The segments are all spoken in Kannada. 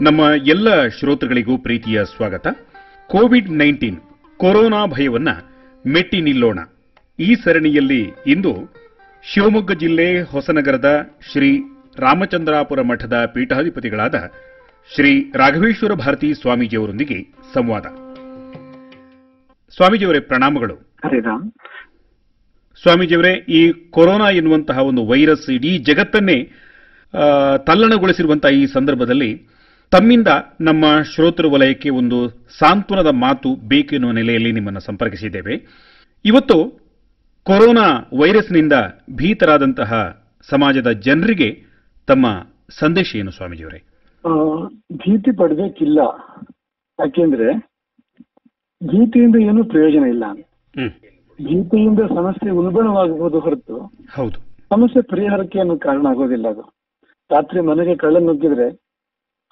ನಮ್ಮ ಎಲ್ಲ ಶ್ರೋತೃಗಳಿಗೂ ಪ್ರೀತಿಯ ಸ್ವಾಗತ. ಕೋವಿಡ್ ನೈನ್ಟೀನ್ ಕೊರೋನಾ ಭಯವನ್ನ ಮೆಟ್ಟಿ ನಿಲ್ಲೋಣ. ಈ ಸರಣಿಯಲ್ಲಿ ಇಂದು ಶಿವಮೊಗ್ಗ ಜಿಲ್ಲೆ ಹೊಸನಗರದ ಶ್ರೀ ರಾಮಚಂದ್ರಾಪುರ ಮಠದ ಪೀಠಾಧಿಪತಿಗಳಾದ ಶ್ರೀ ರಾಘವೇಶ್ವರ ಭಾರತಿ ಸ್ವಾಮೀಜಿಯವರೊಂದಿಗೆ ಸಂವಾದ. ಸ್ವಾಮೀಜಿಯವರೇ ಪ್ರಣಾಮಗಳು. ಸ್ವಾಮೀಜಿಯವರೇ ಈ ಕೊರೋನಾ ಎನ್ನುವಂತಹ ಒಂದು ವೈರಸ್ ಇಡೀ ಜಗತ್ತನ್ನೇ ತಲ್ಲಣಗೊಳಿಸಿರುವಂತಹ ಈ ಸಂದರ್ಭದಲ್ಲಿ ತಮ್ಮಿಂದ ನಮ್ಮ ಶ್ರೋತೃ ವಲಯಕ್ಕೆ ಒಂದು ಸಾಂತ್ವನದ ಮಾತು ಬೇಕೆನ್ನುವ ನೆಲೆಯಲ್ಲಿ ನಿಮ್ಮನ್ನು ಸಂಪರ್ಕಿಸಿದ್ದೇವೆ. ಇವತ್ತು ಕೊರೋನಾ ವೈರಸ್ನಿಂದ ಭೀತರಾದಂತಹ ಸಮಾಜದ ಜನರಿಗೆ ತಮ್ಮ ಸಂದೇಶ ಏನು ಸ್ವಾಮೀಜಿಯವರೇ? ಭೀತಿ ಪಡಬೇಕಿಲ್ಲ. ಯಾಕೆಂದ್ರೆ ಭೀತಿಯಿಂದ ಏನು ಪ್ರಯೋಜನ ಇಲ್ಲ. ಭೀತಿಯಿಂದ ಸಮಸ್ಯೆ ಉಲ್ಬಣವಾಗಬಹುದು ಹೊರತು ಹೌದು. ಸಮಸ್ಯೆ ಪರಿಹಾರಕ್ಕೆ ಏನು ಕಾರಣ ಆಗೋದಿಲ್ಲ ಅದು. ರಾತ್ರಿ ಮನೆಗೆ ಕಳ್ಳ ನುಗ್ಗಿದ್ರೆ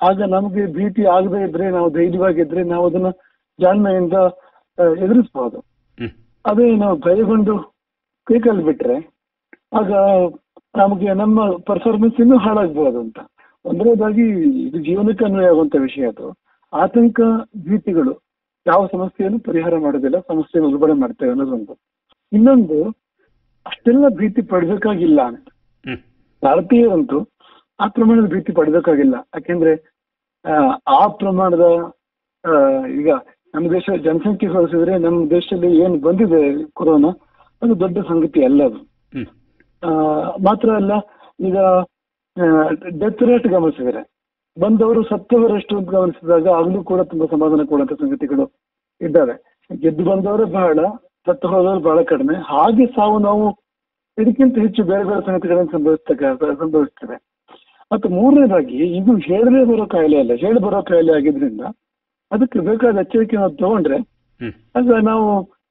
ಆಗ ನಮಗೆ ಭೀತಿ ಆಗದೆ ಇದ್ರೆ ನಾವು ಧೈರ್ಯವಾಗಿದ್ರೆ ನಾವು ಅದನ್ನ ಜಾಣ್ಮೆಯಿಂದ ಎದುರಿಸಬಹುದು ಅದೇ ನಾವು ಭಯಗೊಂಡು ಕೈಕಲ್ಲಿ ಬಿಟ್ರೆ ಆಗ ನಮಗೆ ನಮ್ಮ ಪರ್ಫಾರ್ಮೆನ್ಸ್ ಇನ್ನೂ ಹಾಳಾಗ್ಬೋದು ಅಂತ. ಒಂದನೇದಾಗಿ ಇದು ಜೀವನಕ್ಕೆ ಅನ್ವಯ ಆಗುವಂತ ವಿಷಯ ಅದು. ಆತಂಕ ಭೀತಿಗಳು ಯಾವ ಸಮಸ್ಯೆಯನ್ನು ಪರಿಹಾರ ಮಾಡೋದಿಲ್ಲ ಸಮಸ್ಯೆಯನ್ನು ಉಲ್ಬಣೆ ಮಾಡ್ತೇವೆ ಅನ್ನೋದೊಂದು. ಇನ್ನೊಂದು ಅಷ್ಟೆಲ್ಲ ಭೀತಿ ಪಡ್ಬೇಕಾಗಿಲ್ಲ ಅಂತ. ಭಾರತೀಯರಂತೂ ಆ ಪ್ರಮಾಣದ ಭೀತಿ ಪಡ್ಬೇಕಾಗಿಲ್ಲ. ಯಾಕೆಂದ್ರೆ ಆ, ಪ್ರಮಾಣದ ಆ, ಈಗ ನಮ್ಮ ದೇಶ ಜನಸಂಖ್ಯೆ ಹೋಲಿಸಿದ್ರೆ ನಮ್ಮ ದೇಶದಲ್ಲಿ ಏನು ಬಂದಿದೆ ಕೊರೋನಾ ಅದು ದೊಡ್ಡ ಸಂಗತಿ ಅಲ್ಲ ಅದು. ಆ, ಮಾತ್ರ ಅಲ್ಲ ಈಗ ಡೆತ್ ರೇಟ್ ಗಮನಿಸಿದರೆ ಬಂದವರು ಸತ್ತವರಷ್ಟು ಅಂತ ಗಮನಿಸಿದಾಗ ಆಗಲೂ ಕೂಡ ತುಂಬಾ ಸಮಾಧಾನ ಕೊಡುವಂತ ಸಂಗತಿಗಳು ಇದ್ದಾವೆ. ಗೆದ್ದು ಬಂದವರು ಬಹಳ ಸತ್ತು ಹೋದವರು ಬಹಳ ಕಡಿಮೆ. ಹಾಗೆ ಸಾವು ನಾವು ಇದಕ್ಕಿಂತ ಹೆಚ್ಚು ಬೇರೆ ಬೇರೆ ಸಂಗತಿಗಳನ್ನು ಸಂಭವಿಸ್ತಕ್ಕ ಸಂಭವಿಸ್ತವೆ ಮತ್ತು ಮೂರನೇದಾಗಿ ಇದು ಹೇಳದೆ ಬರೋ ಕಾಯಿಲೆ ಅಲ್ಲ. ಹೇಳಿ ಬರೋ ಕಾಯಿಲೆ ಆಗಿದ್ರಿಂದ ಅದಕ್ಕೆ ಬೇಕಾದ ಎಚ್ಚರಿಕೆ ನಾವು ತಗೊಂಡ್ರೆ ಆಗ ನಾವು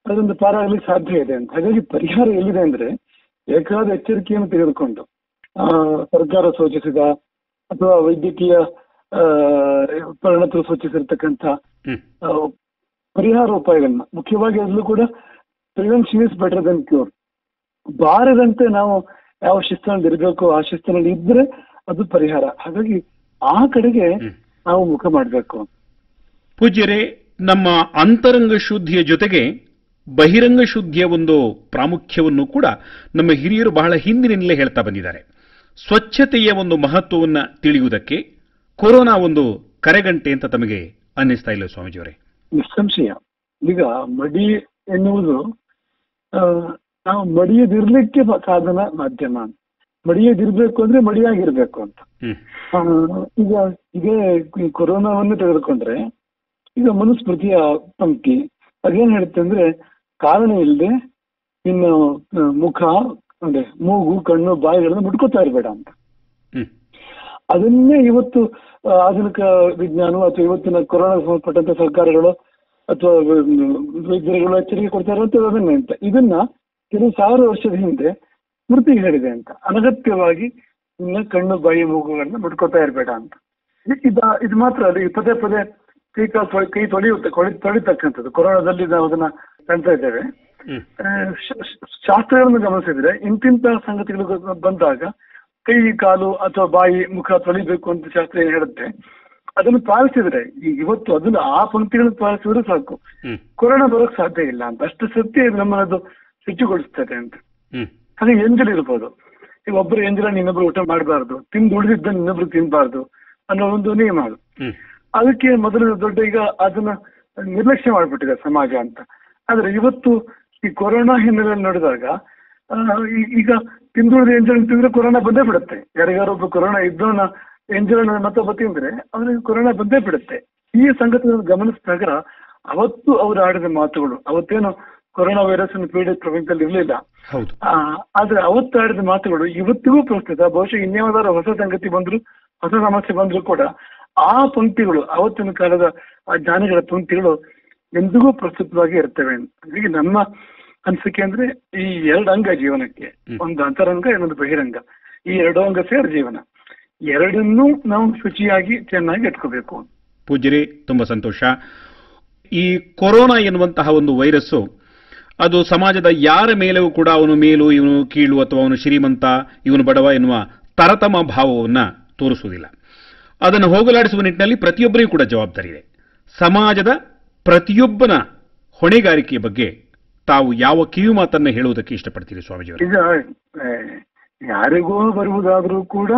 ಅದರಿಂದ ಪಾರಾಗ್ಲಿಕ್ಕೆ ಸಾಧ್ಯ ಇದೆ ಅಂತ. ಹಾಗಾಗಿ ಪರಿಹಾರ ಎಲ್ಲಿದೆ ಅಂದ್ರೆ ಬೇಕಾದ ಎಚ್ಚರಿಕೆಯನ್ನು ತೆಗೆದುಕೊಂಡು ಆ, ಸರ್ಕಾರ ಸೂಚಿಸಿದ ಅಥವಾ ವೈದ್ಯಕೀಯ ಪರಿಣತರು ಸೂಚಿಸಿರ್ತಕ್ಕಂಥ ಪರಿಹಾರ ಉಪಾಯಗಳನ್ನ ಮುಖ್ಯವಾಗಿ ಅದರಲ್ಲೂ ಕೂಡ prevention is better than cure ಬಾರದಂತೆ ನಾವು ಯಾವ ಶಿಸ್ತಿನಲ್ಲಿ ಇರಬೇಕು ಆ ಶಿಸ್ತಿನಲ್ಲಿ ಇದ್ರೆ ಅದು ಪರಿಹಾರ. ಹಾಗಾಗಿ ಆ ಕಡೆಗೆ ನಾವು ಮುಖ ಮಾಡಬೇಕು. ಪೂಜ್ಯರೇ ನಮ್ಮ ಅಂತರಂಗ ಶುದ್ಧಿಯ ಜೊತೆಗೆ ಬಹಿರಂಗ ಶುದ್ಧಿಯ ಒಂದು ಪ್ರಾಮುಖ್ಯವನ್ನು ಕೂಡ ನಮ್ಮ ಹಿರಿಯರು ಬಹಳ ಹಿಂದಿನಿಂದಲೇ ಹೇಳ್ತಾ ಬಂದಿದ್ದಾರೆ. ಸ್ವಚ್ಛತೆಯ ಒಂದು ಮಹತ್ವವನ್ನು ತಿಳಿಯುವುದಕ್ಕೆ ಕೊರೋನಾ ಒಂದು ಕರೆಗಂಟೆ ಅಂತ ತಮಗೆ ಅನ್ನಿಸ್ತಾ ಇಲ್ಲ ಸ್ವಾಮೀಜಿಯವರೇ. ನಿಸ್ಸಂಶಯ. ಈಗ ಮಡಿ ಎನ್ನುವುದು ನಾವು ಮಡಿಯದಿರ್ಲಿಕ್ಕೆ ಸಾಧನ ಮಾಧ್ಯಮ ಮಡಿಯದಿರ್ಬೇಕು ಅಂದ್ರೆ ಮಡಿಯಾಗಿರ್ಬೇಕು ಅಂತ. ಈಗ ಇದೇ ಕೊರೋನಾವನ್ನು ತೆಗೆದುಕೊಂಡ್ರೆ ಈಗ ಮನುಸ್ಮೃತಿಯ ಪಂಕ್ತಿ ಅದೇನ್ ಹೇಳುತ್ತೆ ಅಂದ್ರೆ ಕಾರಣ ಇಲ್ಲದೆ ಇನ್ನು ಮುಖ ಅಂದ್ರೆ ಮೂಗು ಕಣ್ಣು ಬಾಯಿಗಳನ್ನು ಮುಟ್ಕೋತಾ ಇರಬೇಡ ಅಂತ. ಹ್ಮ್. ಅದನ್ನೇ ಇವತ್ತು ಆಧುನಿಕ ವಿಜ್ಞಾನ ಅಥವಾ ಇವತ್ತಿನ ಕೊರೋನಾ ಸಂಬಂಧಪಟ್ಟಂತ ಸರ್ಕಾರಗಳು ಅಥವಾ ವೈದ್ಯರುಗಳು ಎಚ್ಚರಿಕೆ ಕೊಡ್ತಾ ಇರುವಂತ ಅದನ್ನೇ ಅಂತ. ಇದನ್ನ ಕೆಲವು ಸಾವಿರ ವರ್ಷದ ಹಿಂದೆ ಸ್ಮೃತಿ ಹೇಳಿದೆ ಅಂತ. ಅನಗತ್ಯವಾಗಿ ನಿನ್ನ ಕಣ್ಣು ಬಾಯಿ ಮೂಗುಗಳನ್ನ ಮುಟ್ಕೋತಾ ಇರಬೇಡ ಅಂತ. ಇದ ಇದು ಮಾತ್ರ ಅಲ್ಲ ಈ ಪದೇ ಪದೇ ಕೈ ಕಾಲು ಕೈ ತೊಳೆಯುತ್ತೆ ತೊಳಿತಕ್ಕಂಥದ್ದು. ಕೊರೋನಾದಲ್ಲಿ ನಾವು ಅದನ್ನ ಕಾಣ್ತಾ ಇದ್ದೇವೆ. ಶಾಸ್ತ್ರಗಳನ್ನು ಗಮನಿಸಿದ್ರೆ ಇಂತಿಂತ ಸಂಗತಿಗಳು ಬಂದಾಗ ಕೈ ಕಾಲು ಅಥವಾ ಬಾಯಿ ಮುಖ ತೊಳಿಬೇಕು ಅಂತ ಶಾಸ್ತ್ರ ಏನ್ ಹೇಳುತ್ತೆ ಅದನ್ನು ಪಾಲಿಸಿದ್ರೆ ಇವತ್ತು ಅದನ್ನು ಆ ಪಂಕ್ತಿಗಳನ್ನು ಪಾಲಿಸಿದ್ರೆ ಸಾಕು. ಕೊರೋನಾ ಬರೋಕ್ ಸಾಧ್ಯ ಇಲ್ಲ ಅಂತ. ಅಷ್ಟು ಸತ್ಯ ನಮ್ಮನ್ನ ನಮ್ಮನ್ನದು ಶುಚಿಗೊಳಿಸ್ತದೆ ಅಂತ. ಹಾಗೆ ಎಂಜಲ್ ಇರ್ಬೋದು. ಈಗ ಒಬ್ಬರು ಎಂಜಲನ್ನು ಇನ್ನೊಬ್ರು ಊಟ ಮಾಡಬಾರ್ದು ತಿಂದು ಉಳಿದಿದ್ದನ್ನು ಇನ್ನೊಬ್ರು ತಿನ್ಬಾರ್ದು ಅನ್ನೋ ಒಂದು ನಿಯಮ ಅದು. ಅದಕ್ಕೆ ಮೊದಲು ದೊಡ್ಡ ಈಗ ಅದನ್ನ ನಿರ್ಲಕ್ಷ್ಯ ಮಾಡಿಬಿಟ್ಟಿದೆ ಸಮಾಜ ಅಂತ. ಆದ್ರೆ ಇವತ್ತು ಈ ಕೊರೋನಾ ಹಿನ್ನೆಲೆಯಲ್ಲಿ ನೋಡಿದಾಗ ಆ, ತಿಂದು ಈಗ ತಿಂದುಳಿದ ಎಂಜಲ್ ತಿಂದ್ರೆ ಕೊರೋನಾ ಬಂದೇ ಬಿಡುತ್ತೆ. ಯಾರಿಗಾರೊಬ್ಬ ಕೊರೋನಾ ಇದ್ದವನ ಎಂಜಲ್ ಮತ್ತೊಬ್ಬ ತಿಂದ್ರೆ ಅವ್ರಿಗೆ ಕೊರೋನಾ ಬಂದೇ ಬಿಡುತ್ತೆ. ಈ ಸಂಗತಿಗಳನ್ನು ಗಮನಿಸಿದಾಗ ಅವತ್ತು ಅವ್ರು ಆಡಿದ ಮಾತುಗಳು ಅವತ್ತೇನು ಕೊರೋನಾ ವೈರಸ್ ಅನ್ನು ಪೀಡಿತ ಪ್ರಪಂಚದಲ್ಲಿ ಇರಲಿಲ್ಲ. ಆದ್ರೆ ಅವತ್ತಾಡಿದ ಮಾತುಗಳು ಇವತ್ತಿಗೂ ಪ್ರಸ್ತುತ ಬಹುಶಃ ಇನ್ಯಾವುದಾದ್ರು ಹೊಸ ಸಂಗತಿ ಬಂದ್ರು ಹೊಸ ಸಮಸ್ಯೆ ಬಂದ್ರು ಕೂಡ ಆ ಪಂಕ್ತಿಗಳು ಅವತ್ತಿನ ಕಾಲದ ಆ ಜ್ಞಾನಿಗಳ ಪಂಕ್ತಿಗಳು ಎಂದಿಗೂ ಪ್ರಸ್ತುತವಾಗಿ ಇರ್ತವೆ ಹೀಗೆ ನಮ್ಮ ಅನಿಸಿಕೆ ಅಂದ್ರೆ ಈ ಎರಡು ಅಂಗ ಜೀವನಕ್ಕೆ. ಒಂದು ಅಂತರಂಗ ಇನ್ನೊಂದು ಬಹಿರಂಗ. ಈ ಎರಡು ಅಂಗ ಸೇರ್ ಜೀವನ. ಎರಡನ್ನೂ ನಾವು ಶುಚಿಯಾಗಿ ಚೆನ್ನಾಗಿ ಇಟ್ಕೋಬೇಕು. ಪೂಜ್ಯರಿ ತುಂಬಾ ಸಂತೋಷ. ಈ ಕೊರೋನಾ ಎನ್ನುವಂತಹ ಒಂದು ವೈರಸ್ಸು ಅದು ಸಮಾಜದ ಯಾರ ಮೇಲೆಯೂ ಕೂಡ ಅವನು ಮೇಲು ಇವನು ಕೀಳು ಅಥವಾ ಅವನು ಶ್ರೀಮಂತ ಇವನು ಬಡವ ಎನ್ನುವ ತರತಮ ಭಾವವನ್ನು ತೋರಿಸುವುದಿಲ್ಲ. ಅದನ್ನು ಹೋಗಲಾಡಿಸುವ ನಿಟ್ಟಿನಲ್ಲಿ ಪ್ರತಿಯೊಬ್ಬರಿಗೂ ಕೂಡ ಜವಾಬ್ದಾರಿ ಇದೆ. ಸಮಾಜದ ಪ್ರತಿಯೊಬ್ಬನ ಹೊಣೆಗಾರಿಕೆಯ ಬಗ್ಗೆ ತಾವು ಯಾವ ಕಿವಿ ಮಾತನ್ನು ಹೇಳುವುದಕ್ಕೆ ಇಷ್ಟಪಡ್ತೀರಿ ಯಾರಿಗೂ ಯಾರಿಗೋ ಬರುವುದಾದ್ರೂ ಕೂಡ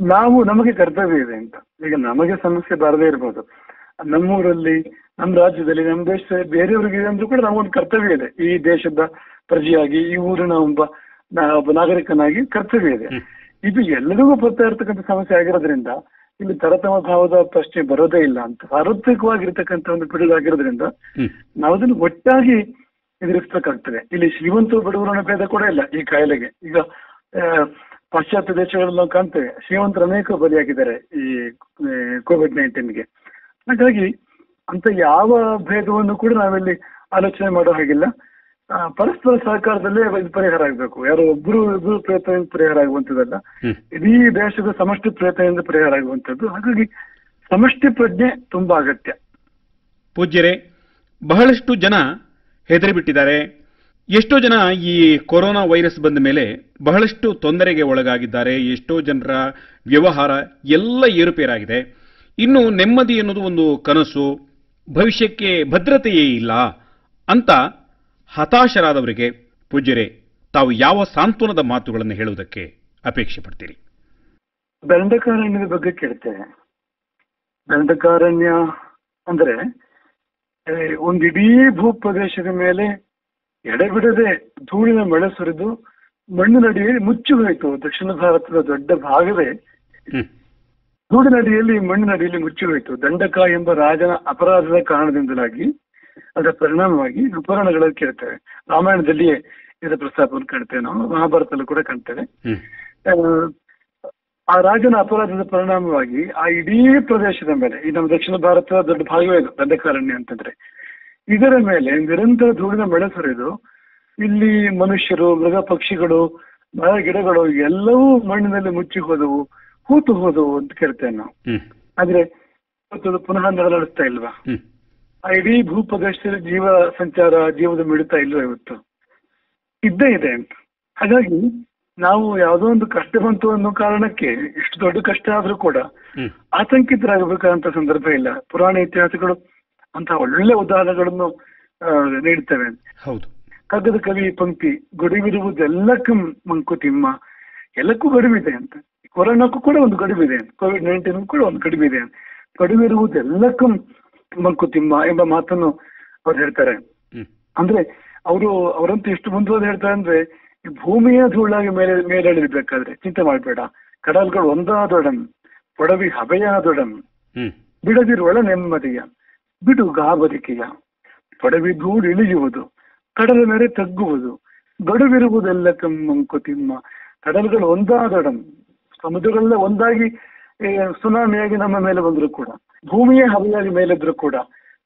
ನಾವು ನಮಗೆ ಕರ್ತವ್ಯ ಇದೆ ಅಂತ. ಈಗ ನಮಗೆ ಸಮಸ್ಯೆ ಬರದೇ ಇರ್ಬೋದು. ನಮ್ಮೂರಲ್ಲಿ ನಮ್ಮ ರಾಜ್ಯದಲ್ಲಿ ನಮ್ಮ ದೇಶದಲ್ಲಿ ಬೇರೆಯವರಿಗೆ ಅಂದ್ರೂ ಕೂಡ ನಮಗೊಂದು ಕರ್ತವ್ಯ ಇದೆ. ಈ ದೇಶದ ಪ್ರಜೆಯಾಗಿ ಈ ಊರಿನ ಒಬ್ಬ ಒಬ್ಬ ನಾಗರಿಕನಾಗಿ ಕರ್ತವ್ಯ ಇದೆ. ಇದು ಎಲ್ಲರಿಗೂ ಬರ್ತಾ ಇರತಕ್ಕಂಥ ಸಮಸ್ಯೆ ಆಗಿರೋದ್ರಿಂದ ಇಲ್ಲಿ ತರತಮ ಭಾವದ ಪ್ರಶ್ನೆ ಬರೋದೇ ಇಲ್ಲ ಅಂತ. ಸಾರ್ವತ್ರಿಕವಾಗಿರ್ತಕ್ಕಂಥ ಒಂದು ಪಿಡುಗು ಆಗಿರೋದ್ರಿಂದ ಹ್ಮ್. ನಾವು ಅದನ್ನು ಒಟ್ಟಾಗಿ ಎದುರಿಸ್ಬೇಕಾಗ್ತದೆ. ಇಲ್ಲಿ ಶ್ರೀಮಂತರು ಬಡವರ ಭೇದ ಕೂಡ ಇಲ್ಲ ಈ ಕಾಯಿಲೆಗೆ. ಈಗ ಪಾಶ್ಚಾತ್ಯ ದೇಶಗಳಲ್ಲಿ ನಾವು ಕಾಣ್ತೇವೆ. ಶ್ರೀಮಂತರು ಅನೇಕ ಬಲಿಯಾಗಿದ್ದಾರೆ ಈ ಕೋವಿಡ್ ನೈನ್ಟೀನ್ಗೆ ಹಾಗಾಗಿ ಅಂತ ಯಾವ ಭೇದವನ್ನು ಕೂಡ ನಾವಿಲ್ಲಿ ಆಲೋಚನೆ ಮಾಡೋ ಹಾಗಿಲ್ಲ. ಪರಸ್ಪರ ಸಹಕಾರದಲ್ಲೇ ಇದು ಪರಿಹಾರ ಆಗಬೇಕು. ಯಾರೋ ಒಬ್ಬರು ಇಬ್ಬರು ಪ್ರಯತ್ನದಿಂದ ಪರಿಹಾರ ಆಗುವಂಥದ್ದಲ್ಲ. ಇಡೀ ದೇಶದ ಸಮಷ್ಟಿ ಪ್ರಯತ್ನದಿಂದ ಪರಿಹಾರ ಆಗುವಂಥದ್ದು. ಹಾಗಾಗಿ ಸಮಷ್ಟಿ ಪ್ರಜ್ಞೆ ತುಂಬಾ ಅಗತ್ಯ. ಪೂಜ್ಯರೇ ಬಹಳಷ್ಟು ಜನ ಹೆದರಿ ಬಿಟ್ಟಿದ್ದಾರೆ ಎಷ್ಟೋ ಜನ ಈ ಕೊರೋನಾ ವೈರಸ್ ಬಂದ ಮೇಲೆ ಬಹಳಷ್ಟು ತೊಂದರೆಗೆ ಒಳಗಾಗಿದ್ದಾರೆ. ಎಷ್ಟೋ ಜನರ ವ್ಯವಹಾರ ಎಲ್ಲ ಏರುಪೇರಾಗಿದೆ. ಇನ್ನು ನೆಮ್ಮದಿ ಅನ್ನೋದು ಒಂದು ಕನಸು ಭವಿಷ್ಯಕ್ಕೆ ಭದ್ರತೆಯೇ ಇಲ್ಲ ಅಂತ ಹತಾಶರಾದವರಿಗೆ ಪೂಜ್ಯರೆ ತಾವು ಯಾವ ಸಾಂತ್ವನದ ಮಾತುಗಳನ್ನು ಹೇಳುವುದಕ್ಕೆ ಅಪೇಕ್ಷೆ ಪಡ್ತೀರಿ ದಂಡಕಾರಣ್ಯದ ಬಗ್ಗೆ ಕೇಳ್ತೇನೆ. ದಂಡಕಾರಣ್ಯ ಅಂದ್ರೆ ಒಂದು ಇಡೀ ಭೂಪ್ರದೇಶದ ಮೇಲೆ ಎಡೆಬಿಡದೆ ಧೂಳಿನ ಮಳೆ ಸುರಿದು ಮಣ್ಣಿನಡಿಯಲ್ಲಿ ಮುಚ್ಚಿ ಹೋಯಿತು ದಕ್ಷಿಣ ಭಾರತದ ದೊಡ್ಡ ಭಾಗವೇ. ಹ್ಮ್ ಧೂಳಿನಡಿಯಲ್ಲಿ ಮಣ್ಣಿನಡಿಯಲ್ಲಿ ಮುಚ್ಚಿ ಹೋಯಿತು. ದಂಡಕ ಎಂಬ ರಾಜನ ಅಪರಾಧದ ಕಾರಣದಿಂದಲಾಗಿ ಅದರ ಪರಿಣಾಮವಾಗಿ ಪುರಾಣಗಳಲ್ಲಿ ಕೇಳ್ತೇವೆ. ರಾಮಾಯಣದಲ್ಲಿಯೇ ಇದರ ಪ್ರಸ್ತಾಪವನ್ನು ಕಾಣ್ತೇವೆ ನಾವು. ಮಹಾಭಾರತದಲ್ಲೂ ಕೂಡ ಕಾಣ್ತೇವೆ. ಆ, ಆ ರಾಜನ ಅಪರಾಧದ ಪರಿಣಾಮವಾಗಿ ಆ ಇಡೀ ಪ್ರದೇಶದ ಮೇಲೆ ಈ ನಮ್ಮ ದಕ್ಷಿಣ ಭಾರತದ ದೊಡ್ಡ ಭಾಗವೇ ಇದು ದಂಡಕಾರಣ್ಯ ಅಂತಂದ್ರೆ. ಇದರ ಮೇಲೆ ನಿರಂತರ ಧೂಳಿನ ಮಳೆ ಸುರಿದು ಇಲ್ಲಿ ಮನುಷ್ಯರು ಮೃಗ ಪಕ್ಷಿಗಳು ಮರ ಗಿಡಗಳು ಎಲ್ಲವೂ ಮಣ್ಣಿನಲ್ಲಿ ಮುಚ್ಚಿ ಹೋದವು. ಹೂತು ಹೋದವು ಅಂತ ಕೇಳ್ತೇವೆ ನಾವು. ಆದ್ರೆ ಪುನಃ ನಡಲಾಡಿಸ್ತಾ ಇಲ್ವಾ? ಆ ಇಡೀ ಭೂಪ್ರದೇಶದಲ್ಲಿ ಜೀವ ಸಂಚಾರ ಜೀವದ ಮಿಡಿತಾ ಇಲ್ವಾ ಇವತ್ತು? ಇದ್ದೇ ಇದೆ ಅಂತ. ಹಾಗಾಗಿ ನಾವು ಯಾವುದೋ ಒಂದು ಕಷ್ಟ ಬಂತು ಅನ್ನೋ ಕಾರಣಕ್ಕೆ ಇಷ್ಟು ದೊಡ್ಡ ಕಷ್ಟ ಆದ್ರೂ ಕೂಡ ಆತಂಕಿತರಾಗಬೇಕಾದಂತ ಸಂದರ್ಭ ಇಲ್ಲ. ಪುರಾಣ ಇತಿಹಾಸಗಳು ಅಂತ ಒಳ್ಳೆ ಉದಾಹರಣೆಗಳನ್ನು ಆ, ನೀಡ್ತವೆ. ಹೌದು. ಕಗ್ಗದ ಕವಿ ಪಂಕ್ತಿ ಗಡುವಿರುವುದೆಲ್ಲಕ್ಕೂ ಮಂಕುತಿಮ್ಮ ಎಲ್ಲಕ್ಕೂ ಗಡುವಿದೆ ಅಂತ. ಕೊರೋನಾಕ್ಕೂ ಕೂಡ ಒಂದು ಗಡುವಿದೆ ಕೋವಿಡ್ ನೈನ್ಟೀನ್ ಕೂಡ ಒಂದು ಗಡುವಿದೆ ಅಂತ ಗಡುವಿರುವುದೆಲ್ಲಕ್ಕೂ ಮಂಕುತಿಮ್ಮ ಎಂಬ ಮಾತನ್ನು ಅವ್ರು ಹೇಳ್ತಾರೆ. ಅಂದ್ರೆ ಅವರು ಅವರಂತೂ ಎಷ್ಟು ಮುಂದುವರೆದು ಹೇಳ್ತಾರೆ ಅಂದ್ರೆ ಈ ಭೂಮಿಯ ಧೂಳಾಗಿ ಮೇಲೆ ಮೇಲೆಳಿಬೇಕಾದ್ರೆ ಚಿಂತೆ ಮಾಡಬೇಡ. ಕಡಲ್ಗಳು ಒಂದಾದೊಡನ್ ಪೊಡವಿ ಹಬೆಯಾದೊಡನ್ ಬಿಡದಿರುವಳ ನೆಮ್ಮದಿಯ ಬಿಡು ಗಾಬರಿಕೆಯ. ಪೊಡವಿ ಧೂಳು ಇಳಿಯುವುದು ಕಡಲ ಮೇಲೆ ತಗ್ಗುವುದು ಗಡುವಿರುವುದೆಲ್ಲ ಮಂಕುತಿಮ್ಮ ಕಡಲ್ಗಳು ಒಂದಾದೊಡಂ ಸಮುದ್ರಗಳೆಲ್ಲ ಒಂದಾಗಿ ಸುನಾಮಿಯಾಗಿ ನಮ್ಮ ಮೇಲೆ ಬಂದ್ರು ಕೂಡ ಭೂಮಿಯೇ ಹಬೆಯಾಗಿ ಮೇಲಿದ್ರು ಕೂಡ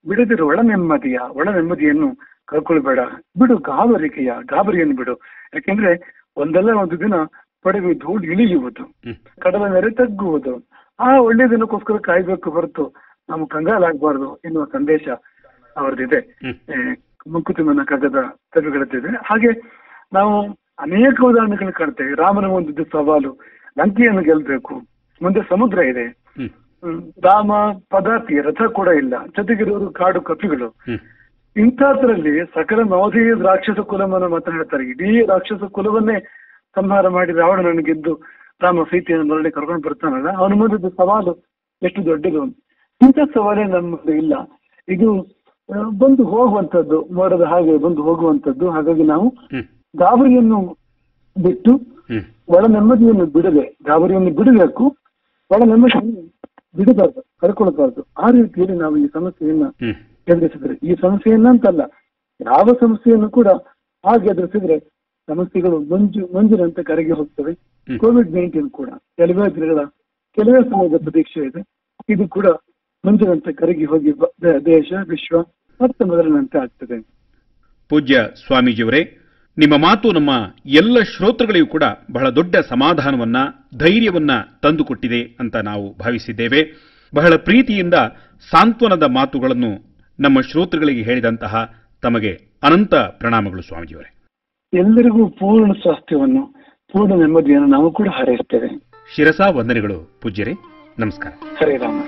ಬಿಡದಿರು ಒಳ ನೆಮ್ಮದಿಯ ಒಳ ನೆಮ್ಮದಿಯನ್ನು ಕಳ್ಕೊಳ್ಬೇಡ. ಬಿಡು ಗಾಬರಿಕೆಯ ಗಾಬರಿಯನ್ನು ಬಿಡು. ಯಾಕೆಂದ್ರೆ ಒಂದಲ್ಲ ಒಂದು ದಿನ ಪಡೆವಿ ಧೂಳು ಇಳಿಯುವುದು ಕಡಲ ನೆರೆ ತಗ್ಗುವುದು. ಆ ಒಳ್ಳೆ ದಿನಕ್ಕೋಸ್ಕರ ಕಾಯ್ಬೇಕು ಹೊರತು ನಾವು ಕಂಗಾಲಾಗಬಾರ್ದು ಎನ್ನುವ ಸಂದೇಶ ಅವರದಿದೆ. ಮಂಕುತಿಮ್ಮನ ಕಗ್ಗದ ಕವಿಗಳದ್ದಿದೆ ಹಾಗೆ ನಾವು ಅನೇಕ ಉದಾಹರಣೆಗಳು ಕಾಣ್ತೇವೆ. ರಾಮನ ಒಂದು ಸವಾಲು ಲಂಕೆಯನ್ನು ಗೆಲ್ಬೇಕು ಮುಂದೆ ಸಮುದ್ರ ಇದೆ. ರಾಮ ಪದಾತಿ ರಥ ಕೂಡ ಇಲ್ಲ. ಜೊತೆಗಿರೋರು ಕಾಡು ಕಪಿಗಳು. ಇಂಥದ್ರಲ್ಲಿ ಸಕಲ ನವಧಿ ರಾಕ್ಷಸ ಕುಲವನ್ನು ಮಾತನಾಡ್ತಾರೆ. ಇಡೀ ರಾಕ್ಷಸ ಕುಲವನ್ನೇ ಸಂಹಾರ ಮಾಡಿ ರಾವಣನನ್ನು ಗೆದ್ದು ರಾಮ ಸೀತೆಯನ್ನು ಮರಳಿ ಕರ್ಕೊಂಡು ಬರ್ತಾನಲ್ಲ ಅವನ ಮುಂದೆ ಸವಾಲು ಎಷ್ಟು ದೊಡ್ಡದು ಇಂಥ ಸವಾಲೇ ನಮ್ಮ ಇಲ್ಲ. ಇದು ಬಂದು ಹೋಗುವಂಥದ್ದು ಮೋಡದ ಹಾಗೆ ಬಂದು ಹೋಗುವಂಥದ್ದು. ಹಾಗಾಗಿ ನಾವು ಗಾಬರಿಯನ್ನು ಬಿಟ್ಟು ಒಳ ನೆಮ್ಮದಿಯನ್ನು ಬಿಡದೆ ಗಾಬರಿಯನ್ನು ಬಿಡಬೇಕು ಒಳ ನೆಮ್ಮದಿಯನ್ನು ಬಿಡಬಾರ್ದು ಕಳ್ಕೊಳ್ಬಾರ್ದು. ಆ ರೀತಿಯಲ್ಲಿ ನಾವು ಈ ಸಮಸ್ಯೆಯನ್ನ ಎದುರಿಸಿದ್ರೆ. ಈ ಸಮಸ್ಯೆಯನ್ನ ಅಂತಲ್ಲ ಯಾವ ಸಮಸ್ಯೆಯನ್ನು ಕೂಡ ಹಾಗೆ ಎದುರಿಸಿದ್ರೆ ಸಮಸ್ಯೆಗಳು ಮಂಜು ಮಂಜಿನಂತೆ ಕರಗಿ ಹೋಗ್ತವೆ. ಕೋವಿಡ್ ನೈನ್ಟೀನ್ ಕೂಡ ಕೆಲವೇ ದಿನಗಳ ಕೆಲವೇ ಸಮಯದ ಪ್ರತೀಕ್ಷೆ ಇದೆ. ಇದು ಕೂಡ ಮಂಜಿನಂತೆ ಕರಗಿ ಹೋಗಿ ದೇಶ ವಿಶ್ವ ಮತ್ತೆ ಮೊದಲಿನಂತೆ ಆಗ್ತದೆ. ಪೂಜ್ಯ ಸ್ವಾಮೀಜಿಯವರೇ ನಿಮ್ಮ ಮಾತು ನಮ್ಮ ಎಲ್ಲ ಶ್ರೋತೃಗಳಿಗೂ ಕೂಡ ಬಹಳ ದೊಡ್ಡ ಸಮಾಧಾನವನ್ನ ಧೈರ್ಯವನ್ನ ತಂದುಕೊಟ್ಟಿದೆ ಅಂತ ನಾವು ಭಾವಿಸಿದ್ದೇವೆ. ಬಹಳ ಪ್ರೀತಿಯಿಂದ ಸಾಂತ್ವನದ ಮಾತುಗಳನ್ನು ನಮ್ಮ ಶ್ರೋತೃಗಳಿಗೆ ಹೇಳಿದಂತಹ ತಮಗೆ ಅನಂತ ಪ್ರಣಾಮಗಳು ಸ್ವಾಮೀಜಿಯವರೇ. ಎಲ್ಲರಿಗೂ ಪೂರ್ಣ ಸ್ವಾಸ್ಥ್ಯವನ್ನು ಪೂರ್ಣ ನೆಮ್ಮದಿಯನ್ನು ನಾವು ಕೂಡ ಹಾರೈಸುತ್ತೇವೆ ಶಿರಸಾ ವಂದನೆಗಳು ಪೂಜ್ಯರೇ. ನಮಸ್ಕಾರ. ಹರೇ ರಾಮ.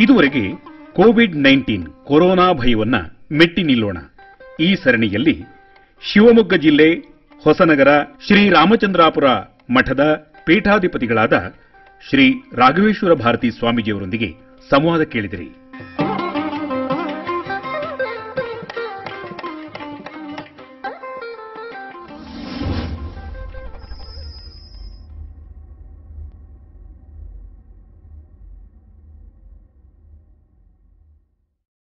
ಇದುವರೆಗೆ ಕೋವಿಡ್ ನೈನ್ಟೀನ್ ಕೊರೋನಾ ಭಯವನ್ನ ಮೆಟ್ಟಿ ನಿಲ್ಲೋಣ. ಈ ಸರಣಿಯಲ್ಲಿ ಶಿವಮೊಗ್ಗ ಜಿಲ್ಲೆ ಹೊಸನಗರ ಶ್ರೀ ರಾಮಚಂದ್ರಾಪುರ ಮಠದ ಪೀಠಾಧಿಪತಿಗಳಾದ ಶ್ರೀ ರಾಘವೇಶ್ವರ ಭಾರತಿ ಸ್ವಾಮೀಜಿಯವರೊಂದಿಗೆ ಸಂವಾದ ಕೇಳಿದಿರಿ.